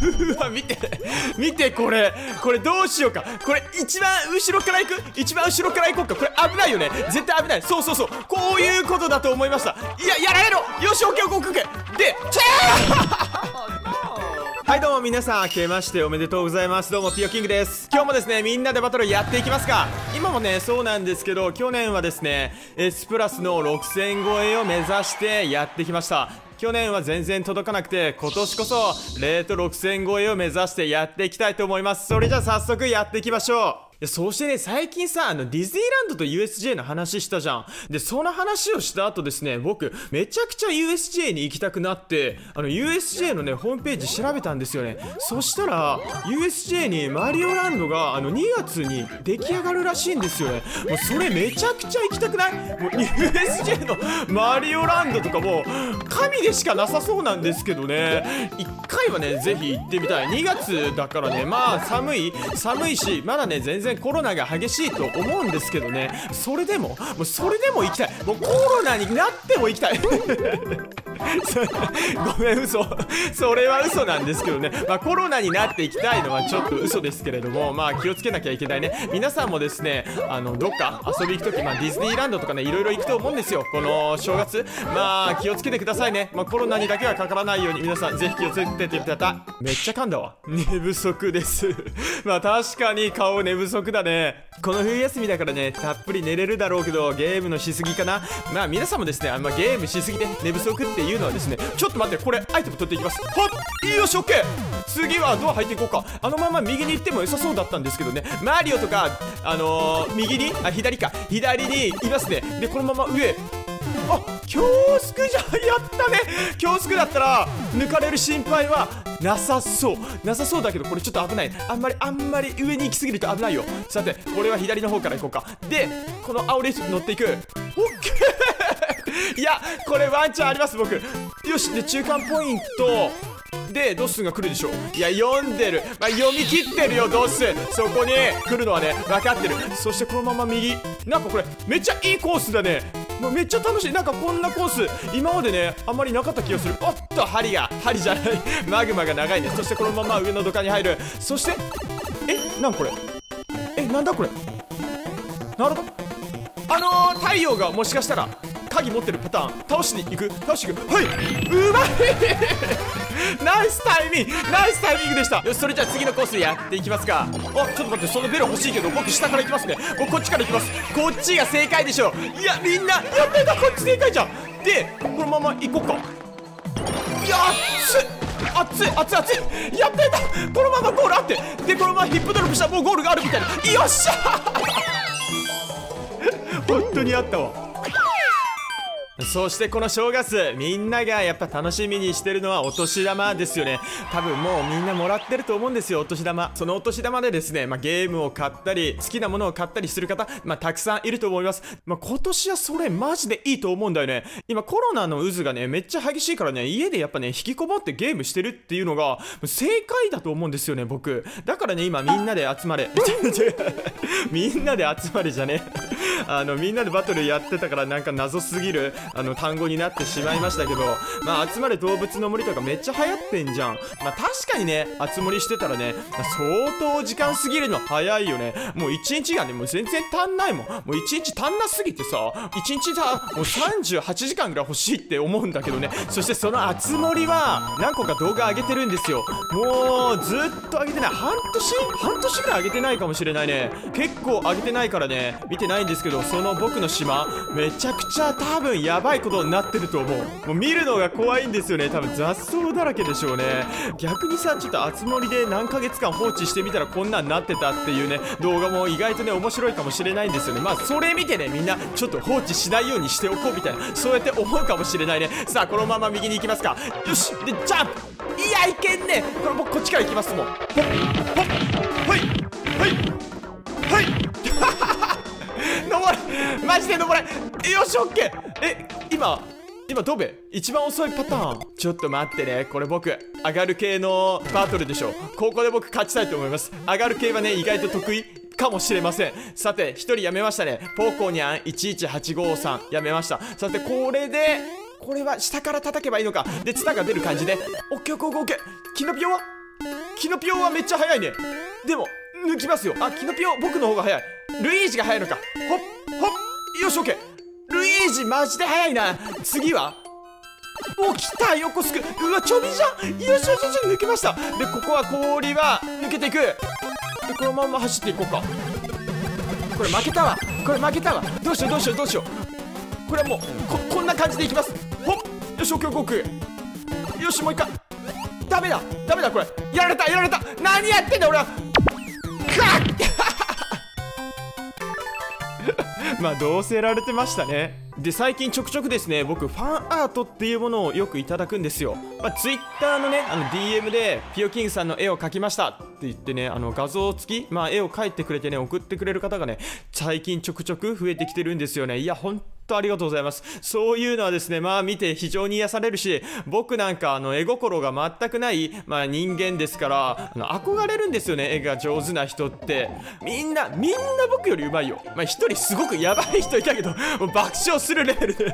うわ見て見てこれ。これどうしようか。これ一番後ろから行く？一番後ろから行こうか。これ危ないよね。絶対危ない。そうそうそう。こういうことだと思いました。いややられろ。よしオッケーオッケーオッケーでチェー！はいどうも皆さん明けましておめでとうございます。どうもピオキングです。今日もですねみんなでバトルやっていきますか。今もねそうなんですけど去年はですね S プラスの6000超えを目指してやってきました去年は全然届かなくて今年こそレート6000超えを目指してやっていきたいと思います。それじゃあ早速やっていきましょう。やそしてね、最近さ、あの、ディズニーランドと USJ の話したじゃん。で、その話をした後ですね、僕、めちゃくちゃ USJ に行きたくなって、あの、USJ のね、ホームページ調べたんですよね。そしたら、USJ にマリオランドが、あの、2月に出来上がるらしいんですよね。もう、それめちゃくちゃ行きたくない？もう、USJ のマリオランドとかもう、神でしかなさそうなんですけどね。一回はね、ぜひ行ってみたい。2月だからね、まあ、寒い、寒いし、まだね、全然然コロナが激しいと思うんですけどね。それでももうそれでも行きたい。もうコロナになっても行きたい。ごめん嘘。それは嘘なんですけどね。まあコロナになっていきたいのはちょっと嘘ですけれどもまあ気をつけなきゃいけないね。皆さんもですねあのどっか遊び行く時まあディズニーランドとかねいろいろ行くと思うんですよ。この正月。まあ気をつけてくださいね。まあコロナにだけはかからないように皆さんぜひ気をつけててください。めっちゃ噛んだわ。寝不足です。まあ確かに顔寝不足だね。この冬休みだからねたっぷり寝れるだろうけどゲームのしすぎかな。まあ皆さんもですねあんまゲームしすぎて寝不足っていうのはですねちょっと待ってこれアイテム取っていきます。はっよしオッケ。ー次はドア入っていこうか。あのまま右に行っても良さそうだったんですけどね。マリオとかあのー、右に？あ左か。左にいますね。でこのまま上。あ恐縮じゃやったね。恐縮だったら抜かれる心配はなさそう。なさそうだけどこれちょっと危ない。あんまりあんまり上に行き過ぎると危ないよ。さてこれは左の方から行こうか。でこの青レース乗っていく。オッケー！いやこれワンチャンあります僕。よしで中間ポイントでドッスンが来るでしょ。いや読んでる、まあ、読み切ってるよドッスン。そこに来るのはね分かってる。そしてこのまま右。なんかこれめっちゃいいコースだね。もうめっちゃ楽しい。なんかこんなコース今までねあんまりなかった気がする。おっと針が針じゃない。マグマが長いね。そしてこのまま上の土管に入る。そしてえなんこれ？えなんだこれ？なるほど。あのー、太陽がもしかしたら鍵持ってるパターン倒しに行く。倒していく。はい。うまい。ナイスタイミング。ナイスタイミングでした。よしそれじゃあ次のコースやっていきますか。あちょっと待ってそのベル欲しいけど僕下から行きますね。僕こっちから行きます。こっちが正解でしょ。いやみんなやってたこっち正解じゃん。でこのまま行こうか。いや熱っ。熱い熱い熱い。やったやったこのままゴールあって。でこのままヒップドロップしたらもうゴールがあるみたいな。よっしゃ 本当にあったわ。そしてこの正月みんながやっぱ楽しみにしてるのはお年玉ですよね。多分もうみんなもらってると思うんですよお年玉。そのお年玉でですね、まあ、ゲームを買ったり好きなものを買ったりする方、まあ、たくさんいると思います、まあ、今年はそれマジでいいと思うんだよね。今コロナの渦がねめっちゃ激しいからね家でやっぱね引きこもってゲームしてるっていうのが正解だと思うんですよね僕。だからね今みんなで集まれ。みんなで集まれじゃねあのみんなでバトルやってたからなんか謎すぎる。あの単語になってしまいましたけどまあ集まれ動物の森とかめっちゃ流行ってんじゃん。まあ確かにね集まりしてたらね、相当時間過ぎるの早いよね。もう1日がねもう全然足んないもん。もう1日足んなすぎてさ1日さもう38時間ぐらい欲しいって思うんだけどね。そしてそのあつ森は何個か動画上げてるんですよ。もうずっと上げてない。半年？半年ぐらい上げてないかもしれないね。結構上げてないからね見てないんですけどその僕の島めちゃくちゃ多分やばいことになってると思う。もう見るのが怖いんですよね。多分雑草だらけでしょうね。逆にさちょっと熱盛で何ヶ月間放置してみたらこんなんなってたっていうね動画も意外とね面白いかもしれないんですよね。まあそれ見てねみんなちょっと放置しないようにしておこうみたいな。そうやって思うかもしれないね。さあこのまま右に行きますか。よしでジャンプ。いやいけんね。これ僕こっちから行きますもんほっほっはいはいはい。登れマジで登れ。よしオッケー。え今今ドベ？一番遅いパターン。ちょっと待ってね。これ僕上がる系のバトルでしょここで僕勝ちたいと思います。上がる系はね意外と得意かもしれません。さて1人やめましたね。ポーコニャン11853やめました。さてこれでこれは下から叩けばいいのか。でツタが出る感じでオッケーオッケーオッケーキノピオは？キノピオはめっちゃ速いね。でも抜きますよ。あキノピオ僕の方が速い。ルイージが速いのか。ほっほっよしオッケー。イージマジで速いな。次は？お来た横すくうわちょびじゃん。よしよしよし抜けました。でここは氷は抜けていく。でこのまま走っていこうか。これ負けたわ。これ負けたわ。どうしようどうしようどうしよう。これはもうここんな感じでいきます。ほっ。よし OKOK よしもう一回。ダメだ。ダメだこれ。やられたやられた。何やってんだ俺は。まあどうせやられてましたね。で最近ちょくちょくですね僕ファンアートっていうものをよくいただくんですよ、まあ、Twitter のねあの DM でピオキングさんの絵を描きました。って言ってねあの画像付き、まあ、絵を描いてくれてね送ってくれる方がね最近ちょくちょく増えてきてるんですよね。いや本当ありがとうございます。そういうのはですね、まあ見て非常に癒されるし、僕なんかあの絵心が全くない、まあ人間ですから、あの憧れるんですよね、絵が上手な人って。みんな、みんな僕より上手いよ。まあ一人すごくやばい人いたけど、爆笑するレベルで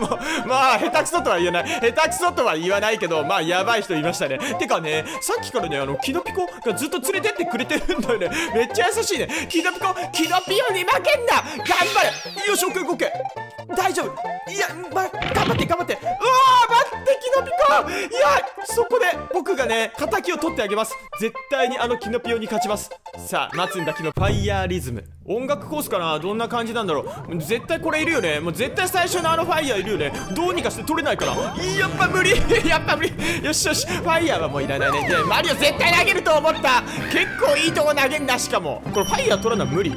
もう、まあ下手くそとは言えない。下手くそとは言わないけど、まあやばい人いましたね。てかね、さっきからね、あの、キノピコがずっと連れてってくれてるんだよね。めっちゃ優しいね。キノピコ、キノピオに負けんな頑張れよし、オッケーオッケー大丈夫。いや、ま、頑張って頑張って。うわー待ってキノピコ。いやそこで僕がね敵を取ってあげます。絶対にあのキノピオに勝ちます。さあ待つんだキノファイヤーリズム。音楽コースかなどんな感じなんだろう。絶対これいるよね。もう絶対最初のあのファイヤーいるよね。どうにかして取れないから。やっぱ無理。やっぱ無理。よしよし。ファイヤーはもういらないね。でマリオ絶対投げると思った。結構いいとこ投げんなしかも。これファイヤー取らな無理。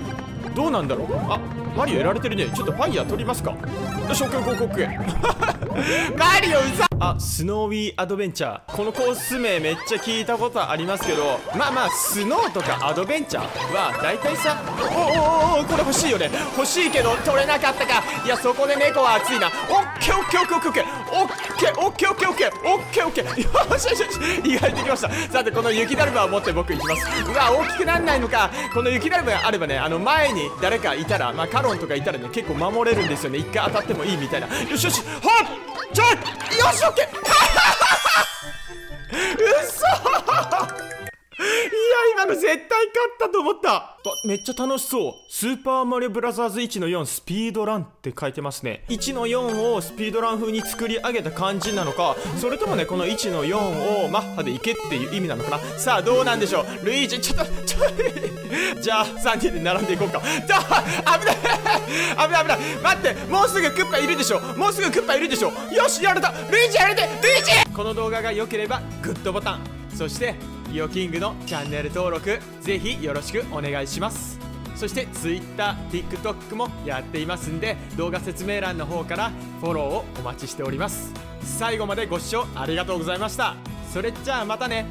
どうなんだろう？あマリオやられてるね。ちょっとファイヤー取りますか。よしオッケーオッケーオッケーマリオうざあスノーウィーアドベンチャー。このコース名めっちゃ聞いたことありますけどまあまあスノーとかアドベンチャーは大体さおおおおこれ欲しいよね。欲しいけど取れなかったか。いやそこで猫は熱いな。オッケーオッケーオッケーオッケーオッケー。オッケーオッケーオッケーオッケーオッケーよしよしよし。意外ときました。さてこの雪だるまを持って僕行きます。うわ大きくなんないのか。この雪だるまがあればねあの前に誰かいたらまあカロンとかいたらね結構守れるんですよね。一回当たってもいいみたいな。よしよしはっちょよしオッケー。うそいや今の絶対ったと思った。めっちゃ楽しそう。スーパーマリオブラザーズ1の4スピードランって書いてますね。1の4をスピードラン風に作り上げた感じなのかそれともねこの1の4をマッハでいけっていう意味なのかな。さあどうなんでしょう。ルイージちょっとちょじゃあ3人で並んでいこうか。じゃあ危ない。危ない危ない。待ってもうすぐクッパいるでしょ。もうすぐクッパいるでしょ。よしやれた。ルイージやれてルイージ。この動画が良ければグッドボタン。そしてリオキングのチャンネル登録ぜひよろしくお願いします。そして Twitter、TikTok もやっていますんで動画説明欄の方からフォローをお待ちしております。最後までご視聴ありがとうございました。それじゃあまたね。